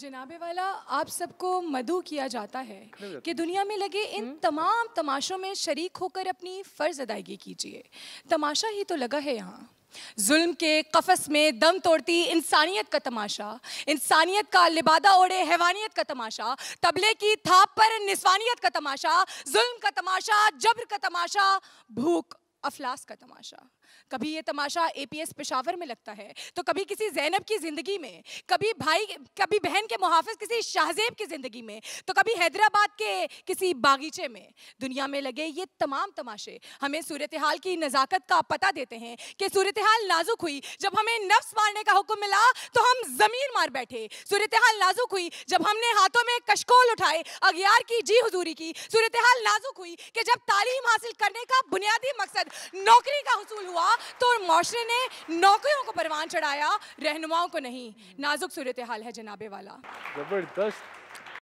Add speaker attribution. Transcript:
Speaker 1: जनाबे वाला आप सबको मधु किया जाता है कि दुनिया में लगे इन तमाम तमाशों में शरीक होकर अपनी फ़र्ज़ अदायगी कीजिए। तमाशा ही तो लगा है यहाँ। जुल्म के कफस में दम तोड़ती इंसानियत का तमाशा इंसानियत का लिबादा ओढ़े हैवानियत का तमाशा तबले की थाप पर निस्वानियत का तमाशा जुल्म का तमाशा जब्र का तमाशा भूख अफलास का तमाशा। कभी ये तमाशा एपीएस पेशावर में लगता है तो कभी किसी जैनब की ज़िंदगी में, कभी भाई, कभी बहन के मुहाफिज किसी शाहजेब की ज़िंदगी में तो कभी हैदराबाद के किसी बागीचे में। दुनिया में लगे ये तमाम तमाशे हमें सूरत हाल की नज़ाकत का पता देते हैं कि सूरत हाल नाजुक हुई जब हमें नफ्स मारने का हुक्म मिला तो हम ज़मीन मार बैठे। सूरत हाल नाजुक हुई जब हमने हाथों में कशकोल उठाए, अगियार की, जी हजूरी की। सूरत हाल नाजुक हुई कि जब तालीम हासिल करने का बुनियादी मकसद नौकरी का हसूल हुआ तो माशरे ने नौकरियों को परवान चढ़ाया, रहनुमाओं को नहीं। नाजुक सूरत हाल है जनाबे वाला।
Speaker 2: ज़बरदस्त।